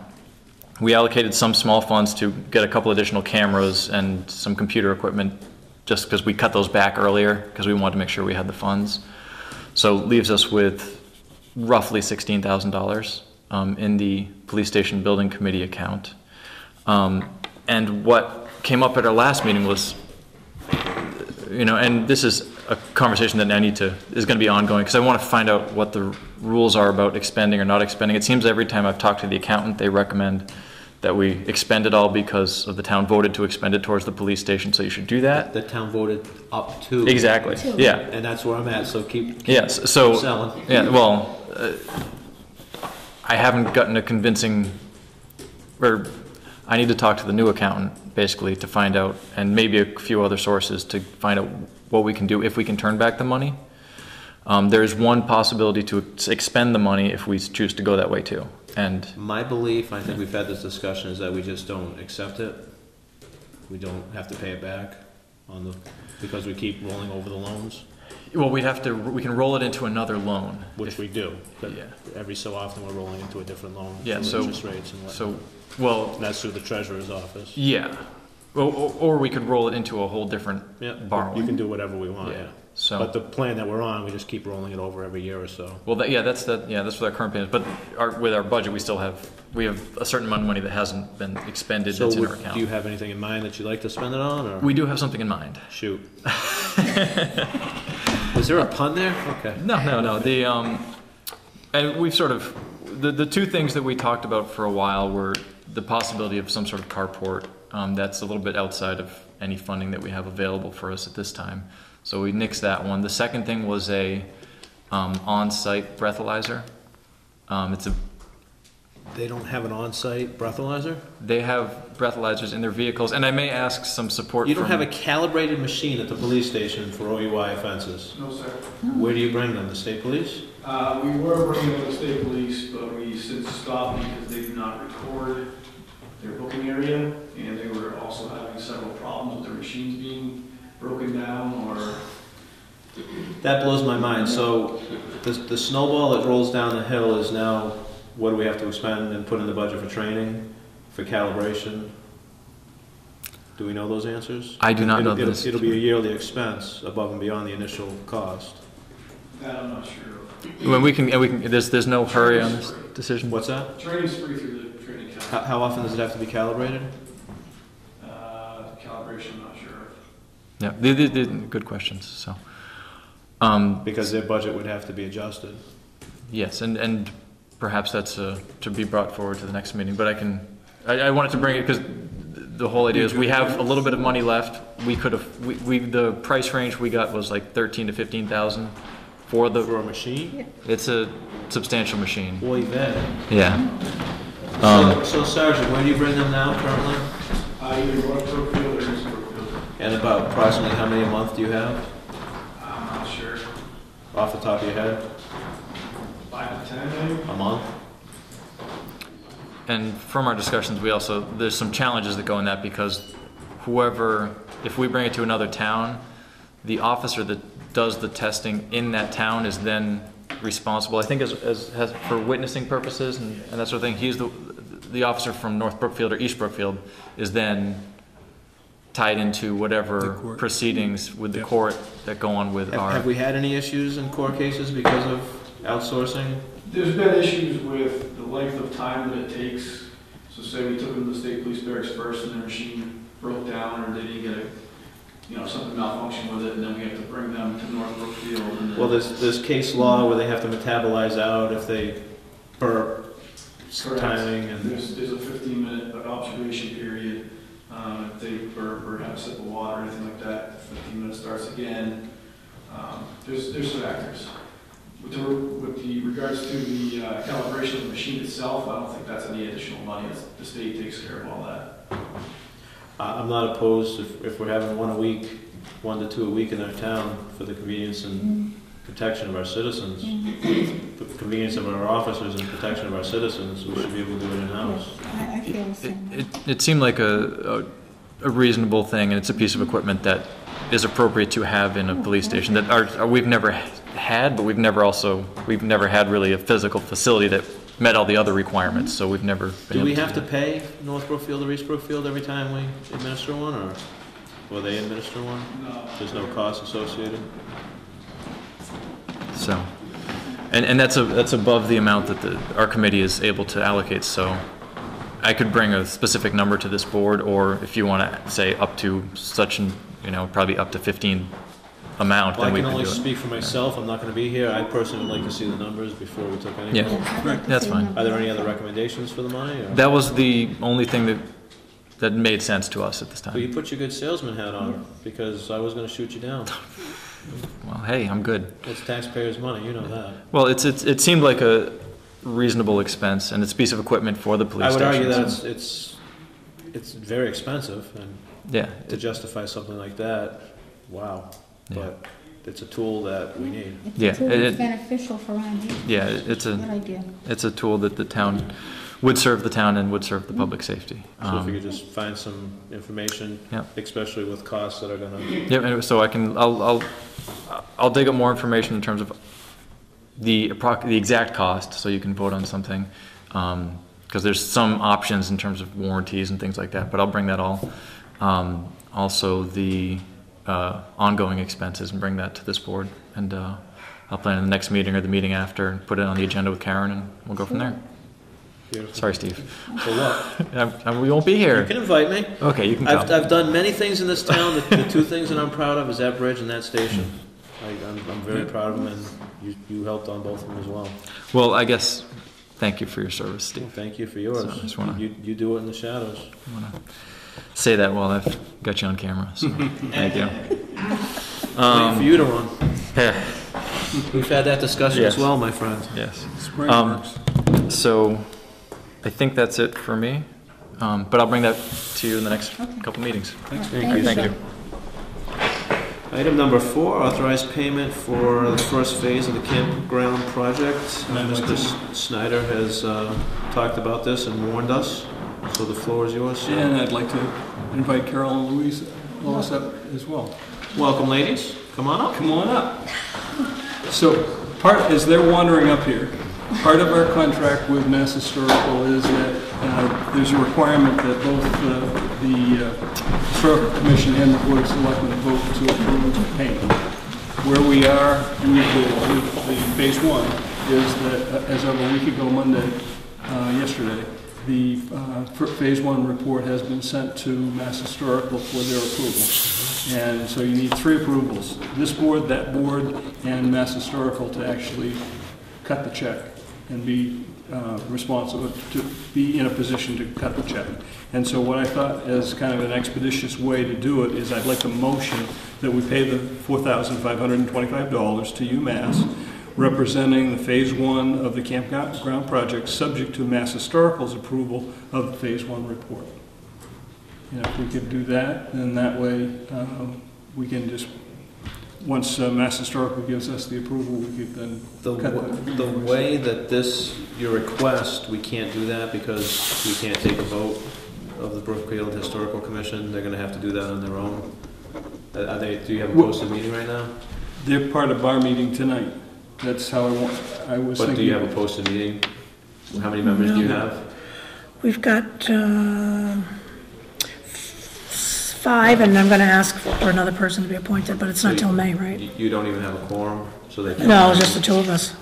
We allocated some small funds to get a couple additional cameras and some computer equipment, just because we cut those back earlier, because we wanted to make sure we had the funds. So leaves us with roughly sixteen thousand dollars um, in the police station building committee account. Um, and what came up at our last meeting was, you know, and this is a conversation that I need to, is gonna be ongoing, because I want to find out what the rules are about expending or not expending. It seems every time I've talked to the accountant, they recommend that we expend it all because of the town voted to expend it towards the police station, so you should do that. The town voted up to. Exactly, yeah. And that's where I'm at, so keep. Yes, so, Selling. yeah, well, uh, I haven't gotten a convincing, or I need to talk to the new accountant, basically, to find out, and maybe a few other sources to find out what we can do, if we can turn back the money. Um, There's one possibility to ex- expend the money if we choose to go that way too. And, My belief, I think we've had this discussion, is that we just don't accept it. We don't have to pay it back on the, because we keep rolling over the loans, well, we'd have to, we can roll it into another loan. which if- we do. But Yeah. every so often, we're rolling into a different loan. Yeah, so- Interest rates and whatnot. So, well, And that's through the treasurer's office. yeah, or, or or we could roll it into a whole different Yeah, borrowing. you can do whatever we want, Yeah, yeah. so- But the plan that we're on, we just keep rolling it over every year or so. Well, that, yeah, that's the, yeah, that's what our current plan is, but our, with our budget, we still have, we have a certain amount of money that hasn't been expended So that's in our would- do you account. have anything in mind that you'd like to spend it on, or? We do have something in mind. Shoot. Was there a pun there? Okay. No, no, no, the, um, and we've sort of, the, the two things that we talked about for a while were the possibility of some sort of carport, um, that's a little bit outside of any funding that we have available for us at this time. So we nixed that one. The second thing was a, um, on-site breathalyzer. Um, it's a They don't have an on-site breathalyzer? They have breathalyzers in their vehicles, and I may ask some support You don't from- have a calibrated machine at the police station for OUI offenses? No, sir. Where do you bring them? The state police? Uh, we were bringing up the state police, but we since stopped because they did not record their booking area, and they were also having several problems with their machines being broken down or That blows my mind. So the, the snowball that rolls down the hill is now, what do we have to expend and put in the budget for training, for calibration? Do we know those answers? I do not know It'll- it'll- this. It'll be a yearly expense above and beyond the initial cost. that I'm not sure of. When we can, and we can, there's, there's no hurry on this decision? What's that? Training's free through the training How, council. how often does it have to be calibrated? Uh, calibration, I'm not sure. Yeah, they, they, they, good questions, so. Um, Because their budget would have to be adjusted. yes, and, and perhaps that's, uh, to be brought forward to the next meeting, but I can, I, I wanted to bring it, because the whole idea is, we have a little bit of money left, we could have, we, we, the price range we got was like thirteen to fifteen thousand for the, For a machine? it's a substantial machine, Boy, that. yeah. So, Um, so Sergeant, where do you bring them now currently? Uh, either North Brookfield or East Brookfield. And about approximately how many a month do you have, I'm not sure. off the top of your head? Five to ten, maybe? A month? and from our discussions, we also, there's some challenges that go in that because whoever, if we bring it to another town, the officer that does the testing in that town is then responsible, I think as, as, has, for witnessing purposes and, and that sort of thing, he's the, the officer from North Brookfield or East Brookfield is then tied into whatever proceedings with the Yep. court that go on with Have, our. have we had any issues in court cases because of outsourcing? There's been issues with the length of time that it takes. So say we took them to the state police barracks first and their machine broke down or they didn't get a, you know, something malfunctioned with it, and then we have to bring them to North Brookfield and. Well, there's, there's case law where they have to metabolize out if they burp, Correct. timing and. There's, there's a fifteen minute observation period, um, if they burp or have a sip of water or anything like that, fifteen minutes starts again. Um, there's, there's factors. With the, with the regards to the uh, calibration of the machine itself, I don't think that's any additional money, It's- the state takes care of all that. I- I'm not opposed if, if we're having one a week, one to two a week in our town for the convenience and protection of our citizens. For the convenience of our officers and protection of our citizens, we should be able to do it in-house. I, I feel the It, same. it, it seemed like a, a, a reasonable thing, and it's a piece of equipment that is appropriate to have in a police station that our, our- we've never had, but we've never also, we've never had really a physical facility that met all the other requirements, so we've never been Do able we have to do pay North Brookfield or East Brookfield every time we administer one, or will they administer one? No. There's no cost associated? that. So, and, and that's a, that's above the amount that the, our committee is able to allocate, so I could bring a specific number to this board, or if you want to say up to such, an you know, probably up to fifteen amount, Well, then I we can can do only it. speak for myself, I'm not gonna be here, I personally would like to see the numbers before we took any. Yeah. Yeah, I'd like to That's fine. Are there any other recommendations for the money, or? That was the only thing that, that made sense to us at this time. Well, you time. put your good salesman hat on, because I was gonna shoot you down. Well, hey, I'm good. It's taxpayers' money, you know that. Well, it's, it's, it seemed like a reasonable expense, and it's a piece of equipment for the police I would argue that it's, it's, it's very expensive, and Yeah, to justify something like that, wow. Yeah. But it's a tool that we need. It's Yeah, a tool it- that's it- beneficial for our needs. yeah, it's Good a, idea. it's a tool that the town, would serve the town and would serve the public safety. So if Um, you could just find some information, Yep. especially with costs that are gonna, Yeah, and so I can, I'll, I'll, I'll dig up more information in terms of the approx, the exact cost, so you can vote on something. Um, cause there's some options in terms of warranties and things like that, but I'll bring that all. Um, also the, uh, ongoing expenses and bring that to this board. And, uh, I'll plan in the next meeting or the meeting after and put it on the agenda with Karen and we'll go from there. beautiful. Sorry, Steve. For what? We won't be here. You can invite me. Okay, you can I've, come. I've done many things in this town. The, the two things that I'm proud of is that bridge and that station. I, I'm, I'm very proud of them, and you, you helped on both of them as well. Well, I guess, thank you for your service, Steve. Thank you for yours. So I just wanna- You, you do it in the shadows. I wanna say that while I've got you on camera, so, thank you. Waiting Um, for you to run. yeah, We've had that discussion as well, my friend. yes. Spring Um, works. So, I think that's it for me, um, but I'll bring that to you in the next couple meetings. Thanks. Thank you, Thank you. Item number four, authorized payment for the first phase of the campground project. Uh, Mr. Snyder has uh, talked about this and warned us, so the floor is yours. And I'd like to invite Carol and Louise, Lois up as well. Welcome, ladies. Come on up. Come on up. So, part, as they're wandering up here, part of our contract with Mass Historical is that uh, there's a requirement that both uh, the uh, Historical Commission and the Board of Selectmen vote to approve the payment. Where we are with the, with the phase one is that, uh, as of a week ago Monday, uh, yesterday, the uh, phase one report has been sent to Mass Historical for their approval. And so you need three approvals, this board, that board, and Mass Historical to actually cut the check and be uh, responsible, to be in a position to cut the check. And so what I thought as kind of an expeditious way to do it is I'd like a motion that we pay the $4,525 to UMass, representing the Phase One of the campground project, subject to Mass Historical's approval of the Phase One report. And if we could do that, then that way um, we can just once uh, Mass Historical gives us the approval, we could then The, cut w- the. the way that this, your request, we can't do that because we can't take a vote of the Brookfield Historical Commission. They're gonna have to do that on their own. Uh, Are they, do you have a posted meeting right now? They're part of our meeting tonight. That's how I want, I was But thinking. do you have a posted meeting? How many members do you have? We've got uh, five, and I'm going to ask for another person to be appointed, but it's not till May, right? You you don't even have a quorum, so they can't. No, it's just the two of us.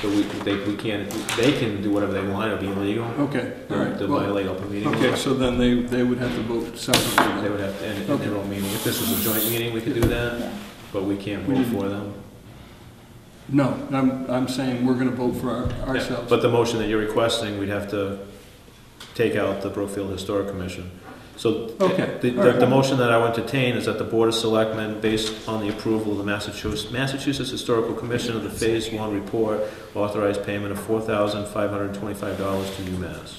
So we, they, we can't, they can do whatever they want, it'll be illegal. Okay, all right. They'll Well, violate open meeting. Okay, law. so then they, they would have to vote separately. They would have, to in, in their own meeting. If this was a joint meeting, we could do that, but we can't vote for them. No, I'm, I'm saying we're gonna vote for our- ourselves. But the motion that you're requesting, we'd have to take out the Brookfield Historic Commission. So Okay, the, all the, right. the motion that I would entertain is that the Board of Selectmen, based on the approval of the Massachusetts, Massachusetts Historical Commission of the Phase One report, authorize payment of four thousand five hundred and twenty-five dollars to UMass.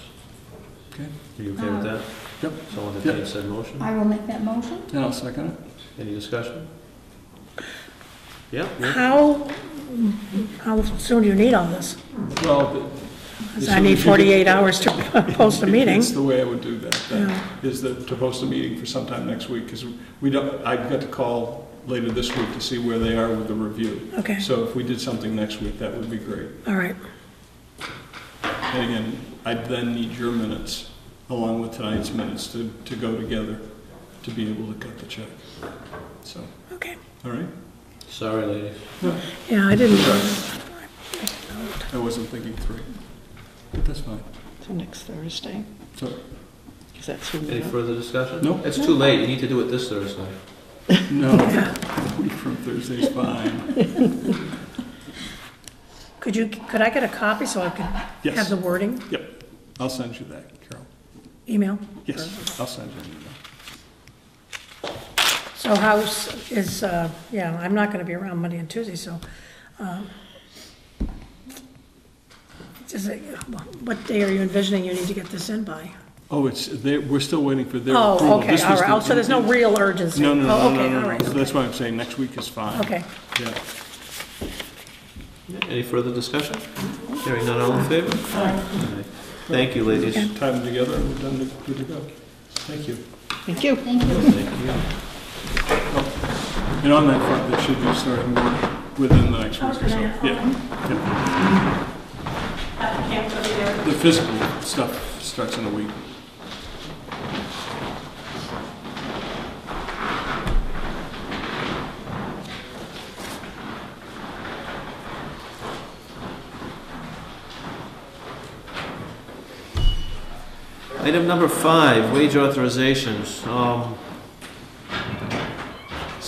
Okay. Are you okay with uh, that? Yep. So I'll entertain said motion. I will make that motion. And I'll second it. Any discussion? Yeah? yeah. How, how soon do you need all this? Well, the- I need 48 hours to post a meeting. It's the way I would do that, then, that to post a meeting for sometime next week, because we don't, I've got to call later this week to see where they are with the review. Okay. So if we did something next week, that would be great. All right, And again, I'd then need your minutes, along with tonight's minutes, to, to go together to be able to cut the check. So, okay. all right? Sorry, ladies. Yeah, I didn't, I wasn't thinking three, but that's fine. So next Thursday, So, is that soon Any enough? further discussion? No. It's too late, you need to do it this Thursday. no, a week from Thursday's fine. could you, could I get a copy so I could Yes. have the wording, Yep, I'll send you that, Carol. email? Yes, I'll send you an email. So house is, uh, yeah, I'm not gonna be around Monday and Tuesday, so, um, is it, what day are you envisioning you need to get this in by? Oh, it's, they, we're still waiting for their Oh, approval. okay, This all was right, the- oh, so there's no real urgency? No, no, Oh, no, no, okay, no, all no, right, so okay. that's why I'm saying next week is fine. Okay. Yeah. Any further discussion? Hearing none, all in favor? Aye. Thank you, ladies. Okay. Tie them together and we're done, to- good to go. Thank you. Thank you. Thank you. Thank you. And on that front, they should be starting work within the next week or so. Yeah. yeah. The physical stuff starts in a week. Item number five, wage authorizations. Um,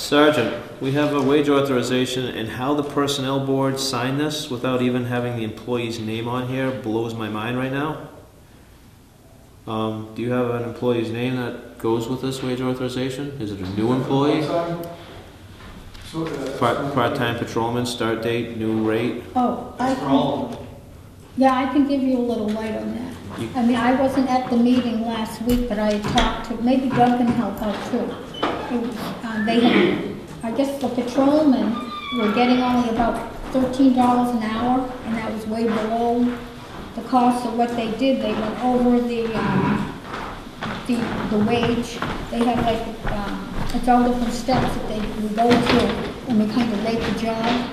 Sergeant, we have a wage authorization, and how the personnel board signed this without even having the employee's name on here blows my mind right now. Um, do you have an employee's name that goes with this wage authorization? Is it a new employee? Part, part-time patrolman, start date, new rate? Oh, I can, yeah, I can give you a little light on that. You- I mean, I wasn't at the meeting last week, but I talked to, maybe Doug can help out too. It um, They had, I guess the patrolmen were getting only about thirteen dollars an hour, and that was way below the cost of what they did. They went over the, um, the, the wage. They have like, um, it's all different steps that they, we go through, and we kind of rate the job.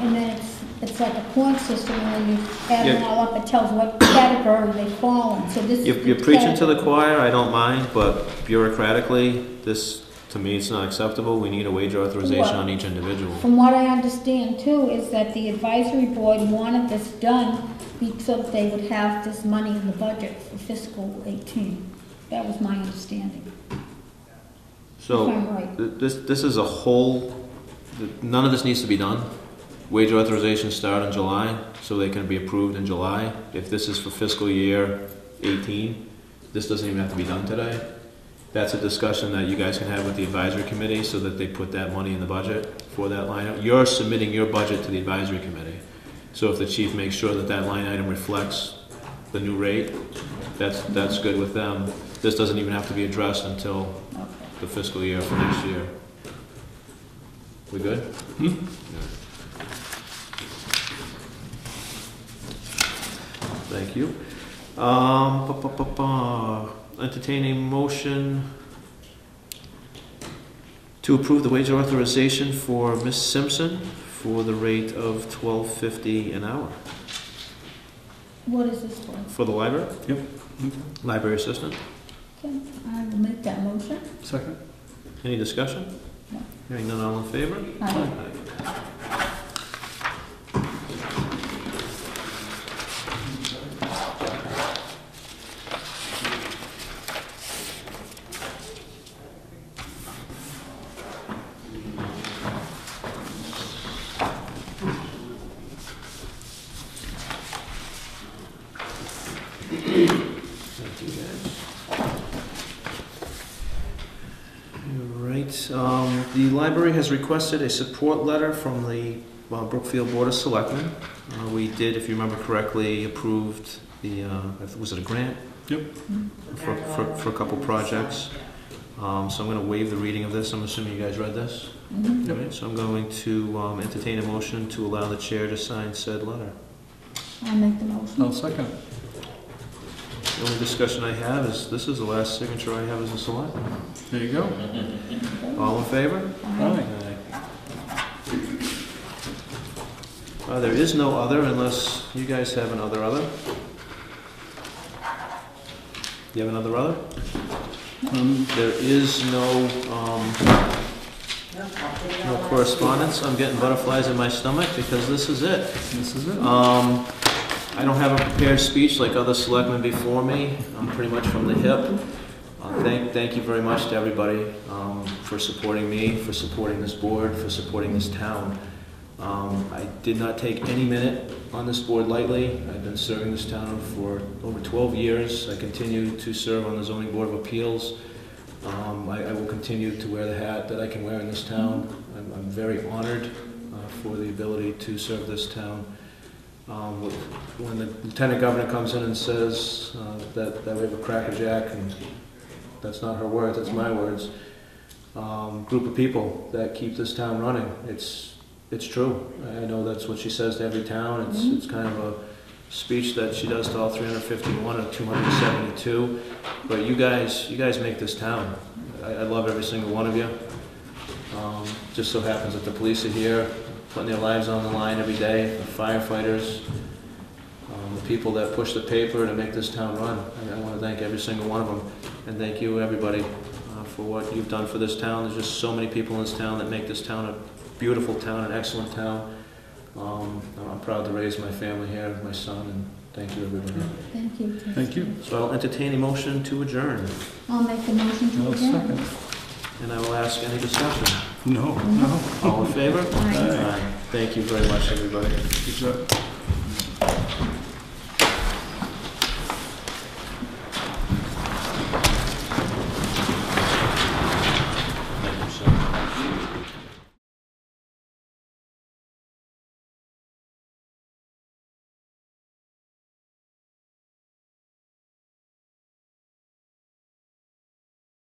And then it's, it's like a point system, and when you add them Yeah. all up, it tells what category they fall in, so this. You're, the you're preaching to the category. choir, I don't mind, but bureaucratically, this, to me, it's not acceptable. We need a wage authorization on each individual. From what I understand too, is that the advisory board wanted this done so that they would have this money in the budget for fiscal eighteen. That was my understanding. So, If I'm right. th- this, this is a whole, th- none of this needs to be done. Wage authorizations start in July, so they can be approved in July. If this is for fiscal year eighteen, this doesn't even have to be done today. That's a discussion that you guys can have with the advisory committee, so that they put that money in the budget for that line. item. You're submitting your budget to the advisory committee. So if the chief makes sure that that line item reflects the new rate, that's, that's good with them. This doesn't even have to be addressed until the fiscal year for next year. We good? Hmm? Thank you. Um, ba, ba, ba, ba. a motion to approve the wage authorization for Miss Simpson for the rate of twelve fifty an hour What is this for? for the library, Yep. library assistant. Okay, I will make that motion. Second? Any discussion? No. Hearing none, all in favor? Aye. Thank you, guys. All right, um, the library has requested a support letter from the uh, Brookfield Board of Selectmen. Uh, we did, if you remember correctly, approved the, uh, was it a grant? Yep. For, for, for a couple projects. Um, so I'm gonna waive the reading of this, I'm assuming you guys read this? Mhm. All right, so I'm going to, um, entertain a motion to allow the chair to sign said letter. I'll make the motion. I'll second. The only discussion I have is, this is the last signature I have as a selectman. There you go. All in favor? Aye. Uh, there is no other unless you guys have another other. You have another other? Um, There is no, um, no correspondence. I'm getting butterflies in my stomach because this is it. This is it. Um, I don't have a prepared speech like other selectmen before me. I'm pretty much from the hip. Uh, Thank, thank you very much to everybody um, for supporting me, for supporting this board, for supporting this town. Um, I did not take any minute on this board lightly. I've been serving this town for over 12 years. I continue to serve on the zoning board of appeals. Um, I, I will continue to wear the hat that I can wear in this town. I'm, I'm very honored uh, for the ability to serve this town. Um, When the lieutenant governor comes in and says uh, that, that we have a crackerjack, and that's not her words, that's my words, um, group of people that keep this town running, it's, it's true. I know that's what she says to every town, it's, it's kind of a speech that she does to all 351 or 272, but you guys, you guys make this town. I, I love every single one of you. Um, Just so happens that the police are here, putting their lives on the line every day, the firefighters, um, the people that push the paper to make this town run. I- I want to thank every single one of them, and thank you, everybody, uh, for what you've done for this town. There's just so many people in this town that make this town a beautiful town, an excellent town. Um, I'm proud to raise my family here, my son, and thank you, everybody. Thank you. Thank you. So I'll entertain a motion to adjourn, I'll make the motion to I'll adjourn. second. and I will ask any discussion. No, no. All in favor? Aye. Thank you very much, everybody. Good job.